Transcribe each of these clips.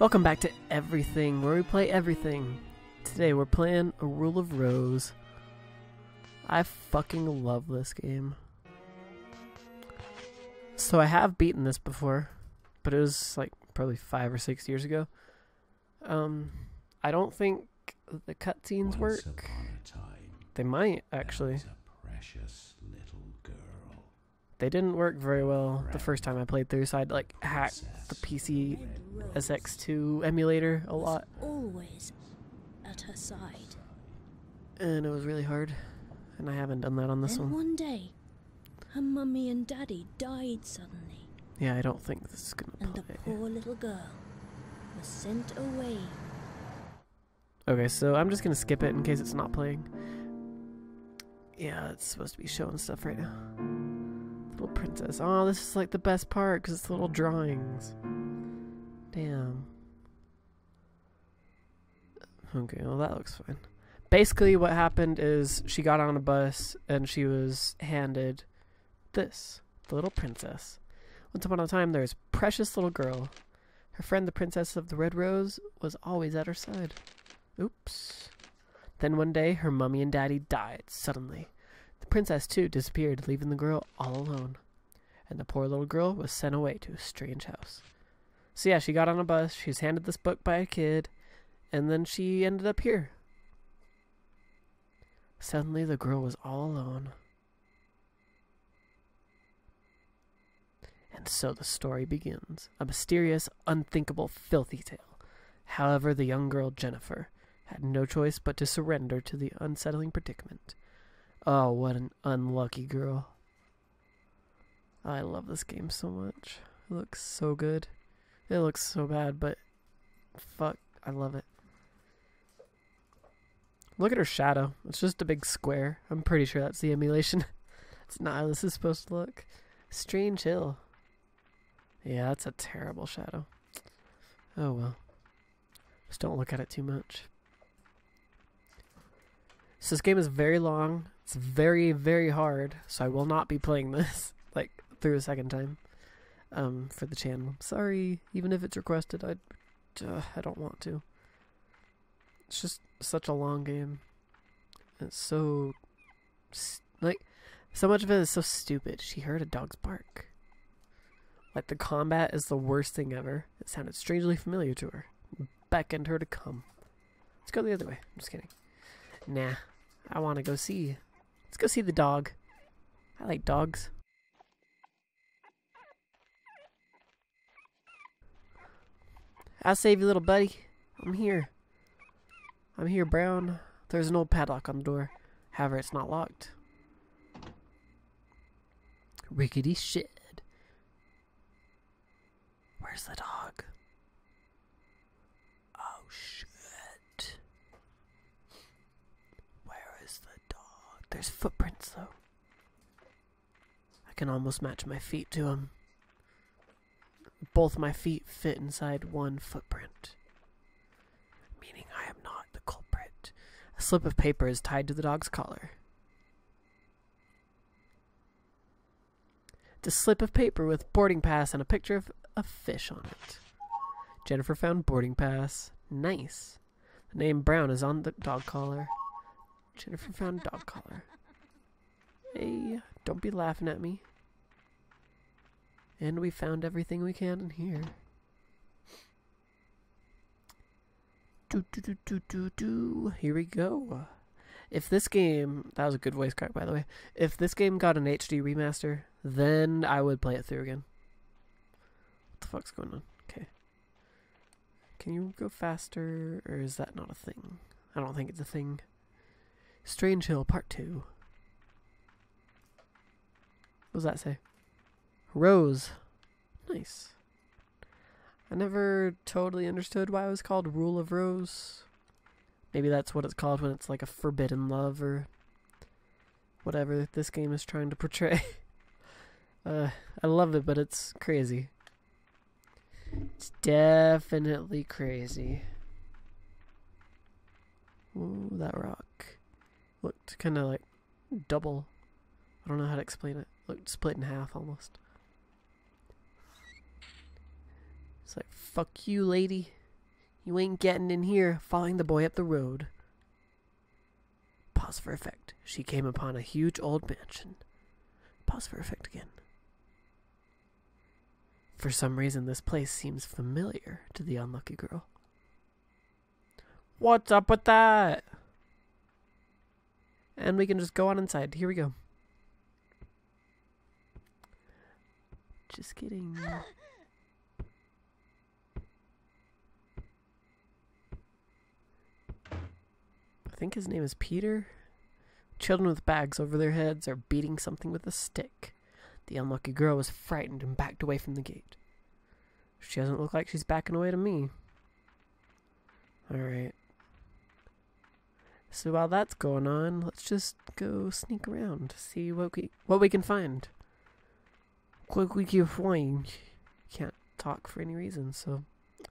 Welcome back to Everything, where we play everything. Today we're playing A Rule of Rose. I fucking love this game. So I have beaten this before, but it was like probably five or six years ago. Um, I don't think the cutscenes work. They might actually. They didn't work very well the first time I played through, so I'd like hack the PC SX2 emulator a lot. Always at her side. And it was really hard. And I haven't done that on this then one. one day, her mummy and daddy died suddenly, Yeah, I don't think this is gonna and the play. poor little girl was sent away. Okay, so I'm just gonna skip it in case it's not playing. Yeah, it's supposed to be showing stuff right now. Princess. Oh, this is like the best part because it's little drawings. Damn. Okay, well that looks fine. Basically, what happened is she got on a bus and she was handed this, the little princess. Once upon a time, there was precious little girl. Her friend, the princess of the red rose, was always at her side. Oops. Then one day, her mummy and daddy died suddenly. The princess, too, disappeared, leaving the girl all alone. And the poor little girl was sent away to a strange house. So, yeah, she got on a bus, she was handed this book by a kid, and then she ended up here. Suddenly, the girl was all alone. And so the story begins a mysterious, unthinkable, filthy tale. However, the young girl, Jennifer, had no choice but to surrender to the unsettling predicament. Oh, what an unlucky girl. I love this game so much. It looks so good. It looks so bad, but fuck, I love it. Look at her shadow. It's just a big square. I'm pretty sure that's the emulation. it's not how this is supposed to look. Strange Hill. Yeah, that's a terrible shadow. Oh well. Just don't look at it too much. So this game is very long. It's very, very hard. So I will not be playing this like through a second time um, for the channel. Sorry, even if it's requested, I, uh, I don't want to. It's just such a long game. It's so, like, so much of it is so stupid. She heard a dog's bark. Like the combat is the worst thing ever. It sounded strangely familiar to her. Beckoned her to come. Let's go the other way. I'm just kidding. Nah, I want to go see. Let's go see the dog. I like dogs. I'll save you, little buddy. I'm here. I'm here, Brown. There's an old padlock on the door. However, it's not locked. Rickety shit. Where's the dog? Oh. Where is the dog? There's footprints though. I can almost match my feet to them. Both my feet fit inside one footprint. Meaning I am not the culprit. A slip of paper is tied to the dog's collar. It's a slip of paper with boarding pass and a picture of a fish on it. Jennifer found boarding pass. Nice. The name Brown is on the dog collar. Jennifer found dog collar. Hey, don't be laughing at me. And we found everything we can in here. Do do do do do do. Here we go. If this game, that was a good voice crack by the way. If this game got an HD remaster, then I would play it through again. What the fuck's going on? Okay. Can you go faster, or is that not a thing? I don't think it's a thing. Strange Hill Part 2. What does that say? Rose. Nice. I never totally understood why it was called Rule of Rose. Maybe that's what it's called when it's like a forbidden love or whatever this game is trying to portray. uh, I love it, but it's crazy. It's definitely crazy. Ooh, that rock looked kind of like double. I don't know how to explain it. Looked split in half almost. It's like, fuck you, lady. You ain't getting in here, following the boy up the road. Pause for effect. She came upon a huge old mansion. Pause for effect again. For some reason, this place seems familiar to the unlucky girl. What's up with that? And we can just go on inside. Here we go. Just kidding. I think his name is Peter. Children with bags over their heads are beating something with a stick. The unlucky girl was frightened and backed away from the gate. She doesn't look like she's backing away to me. Alright. So while that's going on, let's just go sneak around, see what we what we can find. What we can find. Can't talk for any reason, so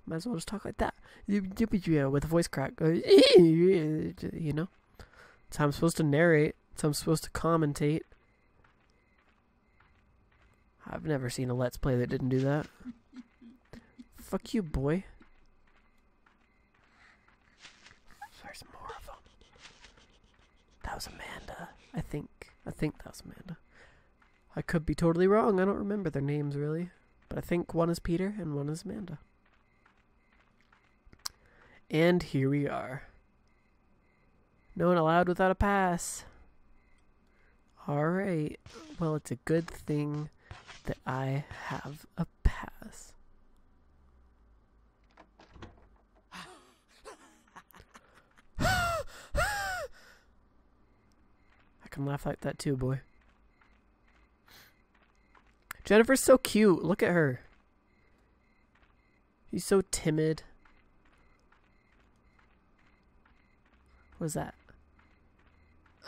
might as well just talk like that. With a voice crack. You know? How I'm supposed to narrate. How I'm supposed to commentate. I've never seen a Let's Play that didn't do that. Fuck you, boy. There's more of them. That was Amanda. I think. I think that was Amanda. I could be totally wrong. I don't remember their names really. But I think one is Peter and one is Amanda. And here we are. No one allowed without a pass. Alright. Well, it's a good thing that I have a pass. I can laugh like that too, boy. Jennifer's so cute. Look at her. She's so timid. What's that?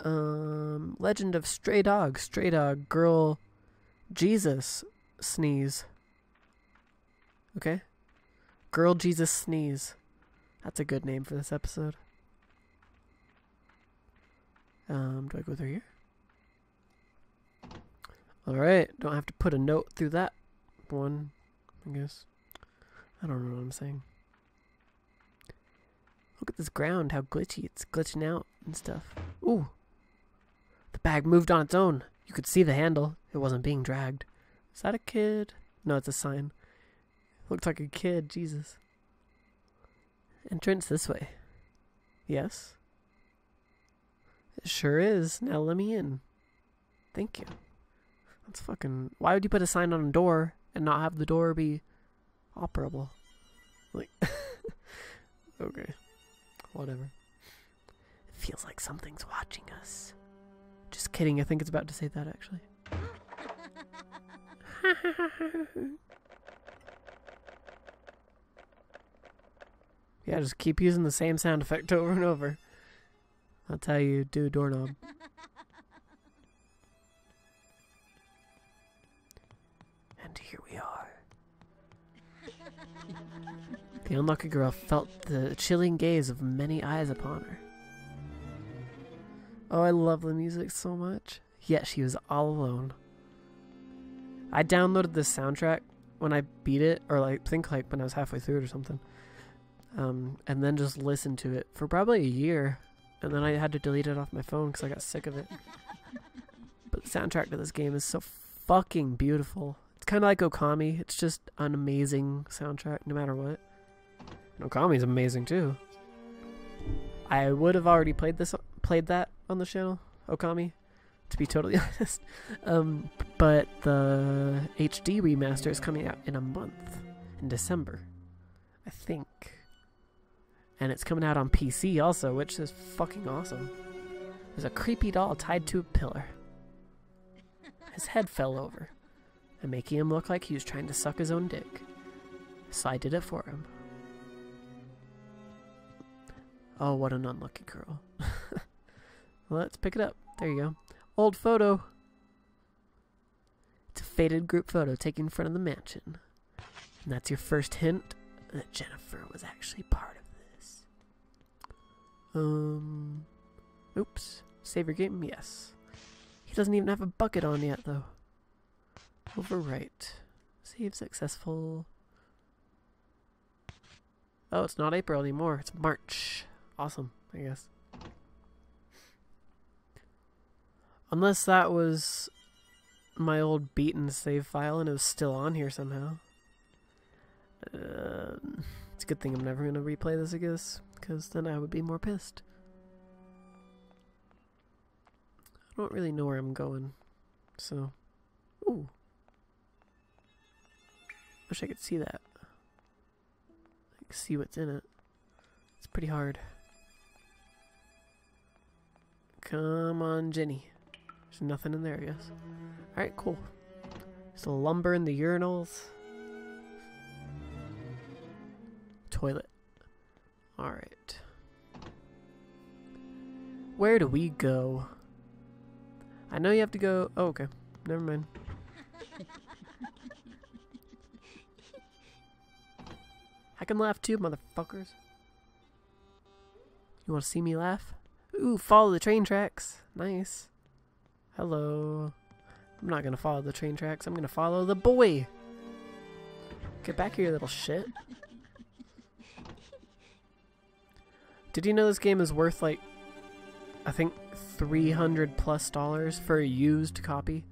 Um, Legend of Stray Dog. Stray Dog. Girl. Jesus. Sneeze. Okay? Girl Jesus Sneeze. That's a good name for this episode. Um, do I go through here? Alright, don't have to put a note through that one, I guess. I don't know what I'm saying. Look at this ground, how glitchy. It's glitching out and stuff. Ooh. The bag moved on its own. You could see the handle. It wasn't being dragged. Is that a kid? No, it's a sign. Looks like a kid, Jesus. Entrance this way. Yes? Sure is. Now let me in. Thank you. That's fucking. Why would you put a sign on a door and not have the door be operable? Like. okay. Whatever. It feels like something's watching us. Just kidding. I think it's about to say that actually. yeah, just keep using the same sound effect over and over. That's how you do doorknob. and here we are. The unlucky girl felt the chilling gaze of many eyes upon her. Oh, I love the music so much. Yet she was all alone. I downloaded this soundtrack when I beat it, or like think like when I was halfway through it or something. Um, and then just listened to it for probably a year, and then I had to delete it off my phone because I got sick of it. But the soundtrack to this game is so fucking beautiful. It's kind of like Okami. It's just an amazing soundtrack, no matter what. And Okami's amazing too. I would have already played this, played that on the channel, Okami, to be totally honest. Um, but the HD remaster is coming out in a month, in December, I think. And it's coming out on PC also, which is fucking awesome. There's a creepy doll tied to a pillar. His head fell over, and making him look like he was trying to suck his own dick. So I did it for him. Oh, what an unlucky girl. Let's pick it up. There you go. Old photo. It's a faded group photo taken in front of the mansion. And that's your first hint that Jennifer was actually part of. Um. Oops. Save your game? Yes. He doesn't even have a bucket on yet, though. Overwrite. Save successful. Oh, it's not April anymore. It's March. Awesome, I guess. Unless that was my old beaten save file and it was still on here somehow. Uh, it's a good thing I'm never going to replay this, I guess, because then I would be more pissed. I don't really know where I'm going, so... Ooh. Wish I could see that. Can see what's in it. It's pretty hard. Come on, Jenny. There's nothing in there, I guess. Alright, cool. The lumber in the urinals. Toilet. Alright. Where do we go? I know you have to go... Oh, okay. Never mind. I can laugh too, motherfuckers. You want to see me laugh? Ooh, follow the train tracks. Nice. Hello. I'm not gonna follow the train tracks. I'm gonna follow the boy. Get back here, little shit. Did you know this game is worth like, I think, 300 plus dollars for a used copy?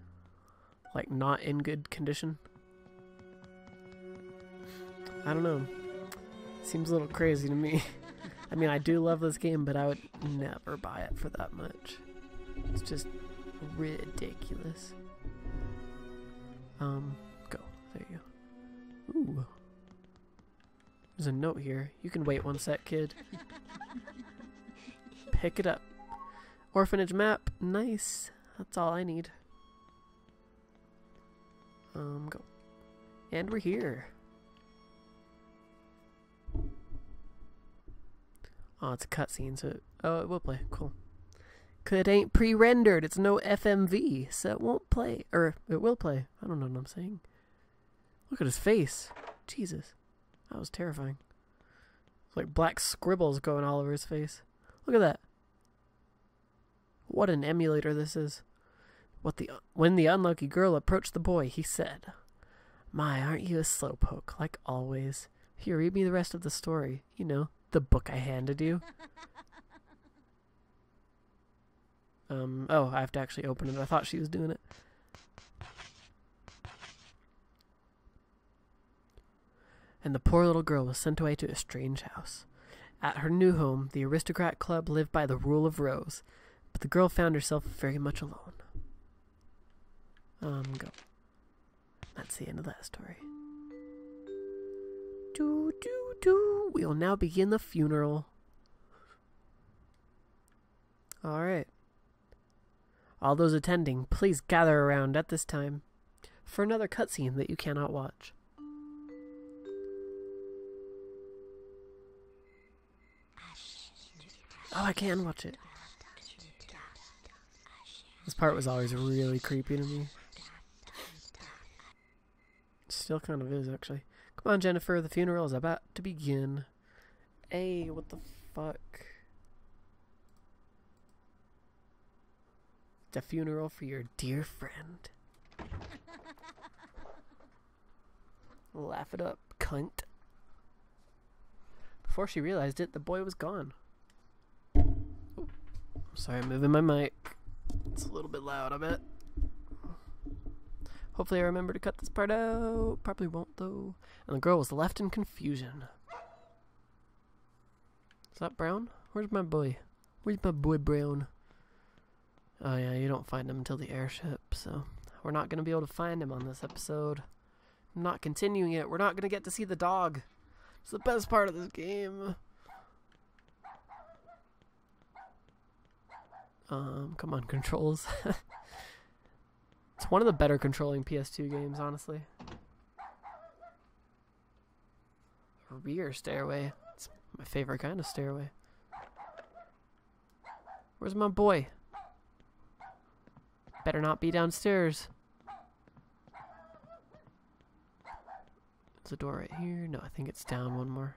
Like, not in good condition? I don't know. Seems a little crazy to me. I mean, I do love this game, but I would never buy it for that much. It's just ridiculous. Um, go. There you go. Ooh. There's a note here. You can wait one sec, kid. Pick it up. Orphanage map. Nice. That's all I need. Um, go. And we're here. Oh, it's a cutscene, so it, oh, it will play. Cool. It ain't pre-rendered. It's no FMV, so it won't play. Or it will play. I don't know what I'm saying. Look at his face. Jesus. That was terrifying. It's like black scribbles going all over his face. Look at that. What an emulator this is. What the when the unlucky girl approached the boy, he said, "My, aren't you a slowpoke, like always? Here, read me the rest of the story. You know, the book I handed you." Um, oh, I have to actually open it. I thought she was doing it. And the poor little girl was sent away to a strange house. At her new home, the aristocrat club lived by the rule of Rose, but the girl found herself very much alone. Um, go. That's the end of that story. Do, do, do. We will now begin the funeral. Alright. All those attending, please gather around at this time for another cutscene that you cannot watch. Oh, I can watch it. This part was always really creepy to me. Still kind of is, actually. Come on, Jennifer, the funeral is about to begin. Hey, what the fuck? The funeral for your dear friend. Laugh it up, cunt. Before she realized it, the boy was gone. Oh, sorry, I'm moving my mic. It's a little bit loud, I bet. Hopefully I remember to cut this part out. Probably won't, though. And the girl was left in confusion. Is that Brown? Where's my boy? Where's my boy Brown? Oh yeah, you don't find him until the airship, so we're not going to be able to find him on this episode. I'm not continuing it. We're not going to get to see the dog. It's the best part of this game. Um, come on, controls. it's one of the better controlling PS2 games, honestly. Rear stairway. It's my favorite kind of stairway. Where's my boy? Better not be downstairs. There's a door right here. No, I think it's down one more.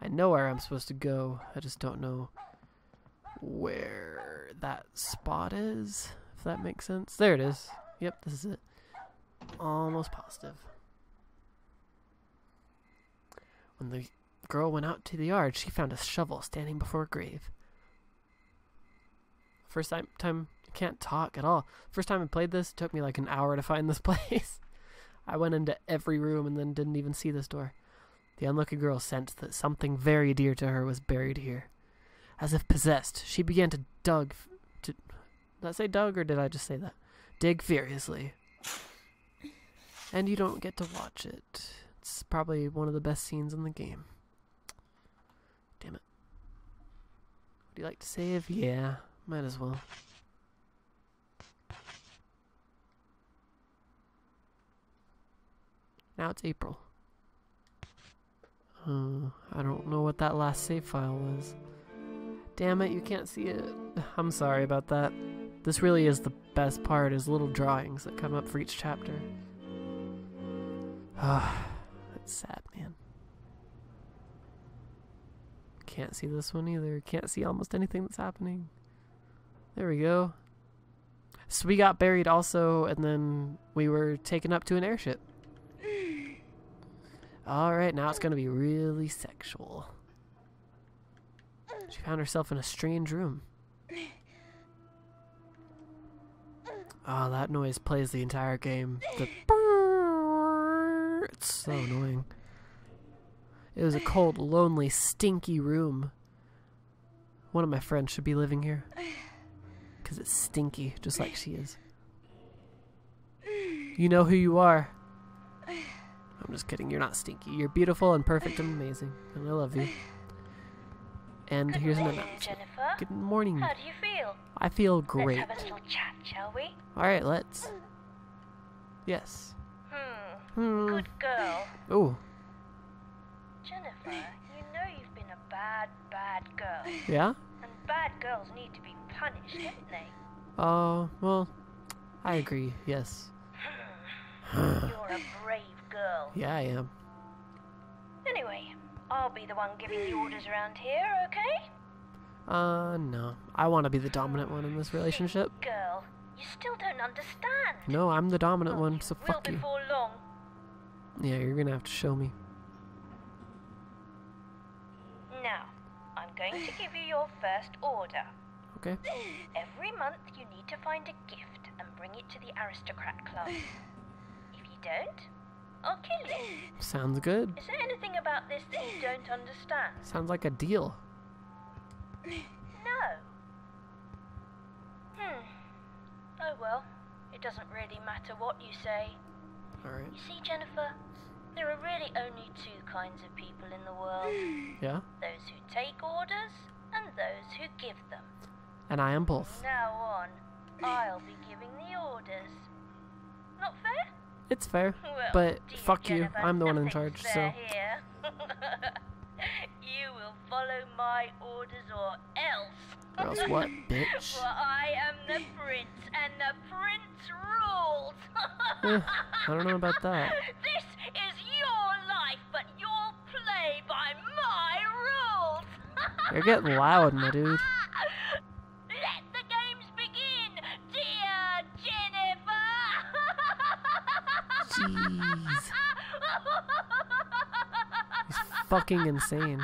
I know where I'm supposed to go. I just don't know where that spot is, if that makes sense. There it is. Yep, this is it. Almost positive. When the girl went out to the yard, she found a shovel standing before a grave. First time, time I can't talk at all. First time I played this, it took me like an hour to find this place. I went into every room and then didn't even see this door. The unlucky girl sensed that something very dear to her was buried here. As if possessed, she began to dug. To, did I say dug or did I just say that? Dig furiously. And you don't get to watch it. It's probably one of the best scenes in the game. Damn it. Would you like to save? Yeah, might as well. Now it's April. Uh, I don't know what that last save file was. Damn it, you can't see it. I'm sorry about that. This really is the best part, is little drawings that come up for each chapter. Ah, that's sad, man. Can't see this one either. Can't see almost anything that's happening. There we go. So we got buried also, and then we were taken up to an airship. Alright, now it's gonna be really sexual. She found herself in a strange room. Oh, that noise plays the entire game. The it's so annoying. It was a cold, lonely, stinky room. One of my friends should be living here. Because it's stinky, just like she is. You know who you are. I'm just kidding, you're not stinky. You're beautiful and perfect and amazing. And I love you. And Good here's an morning, announcement. Jennifer. Good morning. How do you feel? I feel great. Let's have a little chat, shall we? Alright, let's. Yes. Hmm. Hmm. Good girl. Oh, Jennifer, you know you've been a bad, bad girl. yeah? And bad girls need to be punished, don't they? Oh, well, I agree, yes. You're a brave girl. Yeah, I am. I'll be the one giving the orders around here, okay? Uh, no. I want to be the dominant one in this relationship. Girl, you still don't understand. No, I'm the dominant Oh, one, so fuck you. long. Yeah, you're gonna have to show me. Now, I'm going to give you your first order. Okay? Every month you need to find a gift and bring it to the Aristocrat Club. If you don't, I'll kill. Sounds good. Is there anything about this that you don't understand? Sounds like a deal. No. Hmm. Oh well, it doesn't really matter what you say. Alright. You see, Jennifer, there are really only two kinds of people in the world Yeah? those who take orders and those who give them. And I am both. Now on, I'll be giving the orders. Not fair? It's fair. Well, But fuck you, I'm the one in charge, so- you will follow my orders or else. Or else what, bitch? For I am the prince, and the prince rules. Eh, I don't know about that. This is your life, but you'll play by my rules. You're getting loud, my dude. Fucking insane.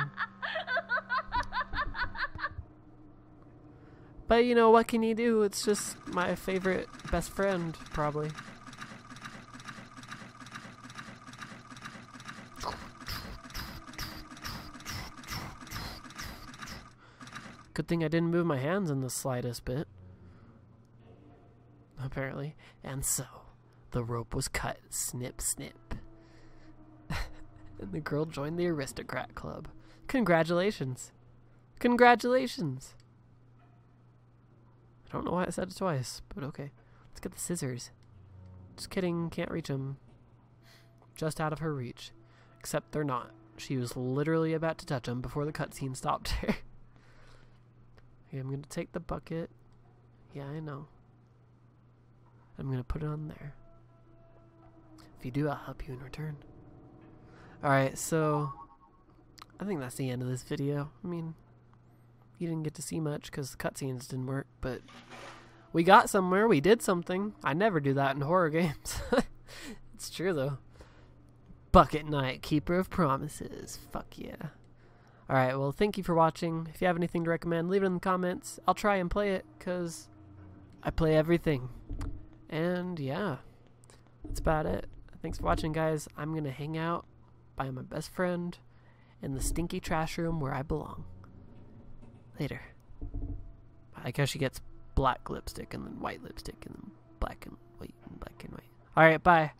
But you know, what can you do? It's just my favorite best friend, probably. Good thing I didn't move my hands in the slightest bit. Apparently. And so, the rope was cut. Snip, snip. And the girl joined the aristocrat club. Congratulations. Congratulations. I don't know why I said it twice, but okay. Let's get the scissors. Just kidding, can't reach them. Just out of her reach. Except they're not. She was literally about to touch them before the cutscene stopped her. okay, I'm gonna take the bucket. Yeah, I know. I'm gonna put it on there. If you do, I'll help you in return. Alright, so I think that's the end of this video. I mean, you didn't get to see much because the cutscenes didn't work, but we got somewhere. We did something. I never do that in horror games. it's true though. Bucket Knight, Keeper of Promises. Fuck yeah. Alright, well, thank you for watching. If you have anything to recommend, leave it in the comments. I'll try and play it, because I play everything. And yeah, that's about it. Thanks for watching, guys. I'm going to hang out by my best friend in the stinky trash room where I belong. Later. I how she gets black lipstick and then white lipstick and then black and white and black and white. Alright, bye.